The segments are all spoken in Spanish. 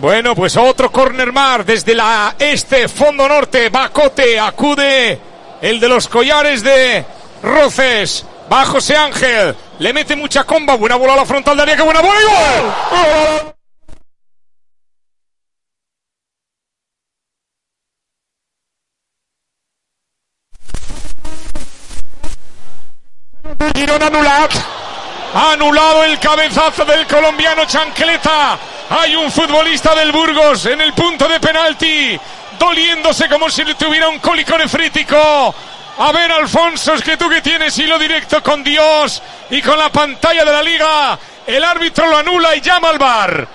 Bueno, pues otro corner mar desde la este, fondo norte, Bacote, acude el de los collares de Roces, va José Ángel, le mete mucha comba, buena bola a la frontal de área, buena bola. Y gol. Girona anulado. Anulado el cabezazo del colombiano Chancleta. Hay un futbolista del Burgos en el punto de penalti, doliéndose como si le tuviera un cólico nefrítico. A ver, Alfonso, es que tú que tienes hilo directo con Dios y con la pantalla de la liga, el árbitro lo anula y llama al bar.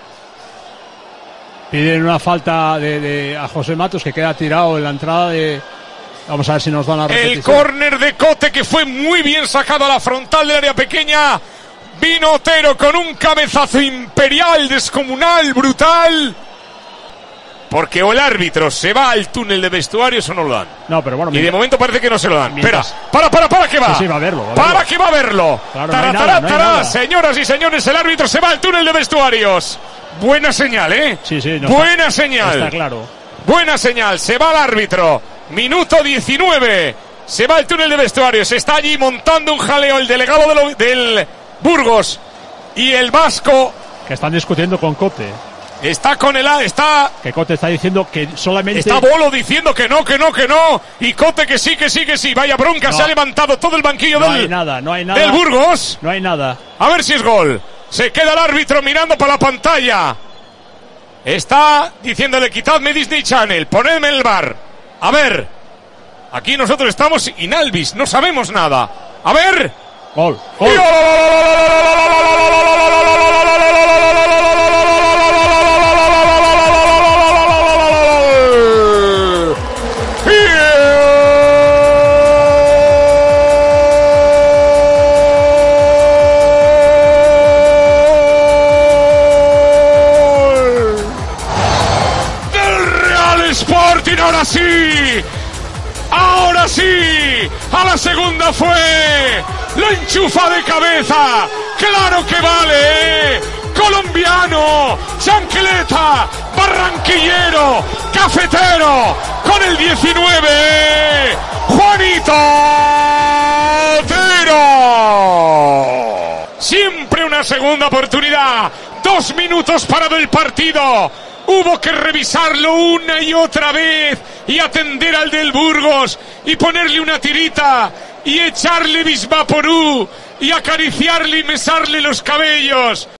Piden una falta de, de- a José Matos que queda tirado en la entrada de. Vamos a ver si nos dan la El repetición. córner de Cote que fue muy bien sacado a la frontal del área pequeña. Vino Otero con un cabezazo imperial, descomunal, brutal. Porque o el árbitro se va al túnel de vestuarios o no lo dan. No, pero bueno, Y de momento parece que no se lo dan. Mientras- Espera, para, para, para, que va. Sí, sí, va a verlo, va a Para que va a verlo. Claro, Tará, no tará, nada, no tará. Señoras y señores, el árbitro se va al túnel de vestuarios. Buena señal, ¿eh? Sí, sí, no Buena está- señal. Está claro. Buena señal, se va el árbitro. Minuto 19. Se va el túnel de vestuarios. Está allí montando un jaleo el delegado de lo- del Burgos. Y el Vasco Que están discutiendo con Cote. está con el A, está, Que Cote está diciendo que solamente. está Bolo diciendo que no, que no, que no. Y Cote que sí, que sí, que sí. Vaya bronca, No. se ha levantado todo el banquillo no del, hay nada, no hay nada. del Burgos. No hay nada. A ver si es gol. Se queda el árbitro mirando para la pantalla. Está diciéndole, quitadme Disney Channel, ponedme el bar. A ver. Aquí nosotros estamos inalvis, no sabemos nada. A ver. Gol. Gol. Sporting, ahora sí, ahora sí, a la segunda fue, la enchufa de cabeza, claro que vale, ¿eh? colombiano, chancleta, barranquillero, cafetero, con el 19, Juanito Otero. Siempre una segunda oportunidad. Dos minutos parado el partido. Hubo que revisarlo una y otra vez y atender al del Burgos y ponerle una tirita y echarle bisvaporú y acariciarle y mesarle los cabellos.